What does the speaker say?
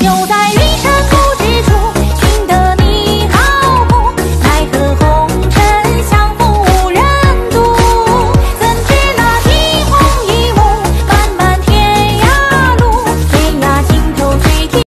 就在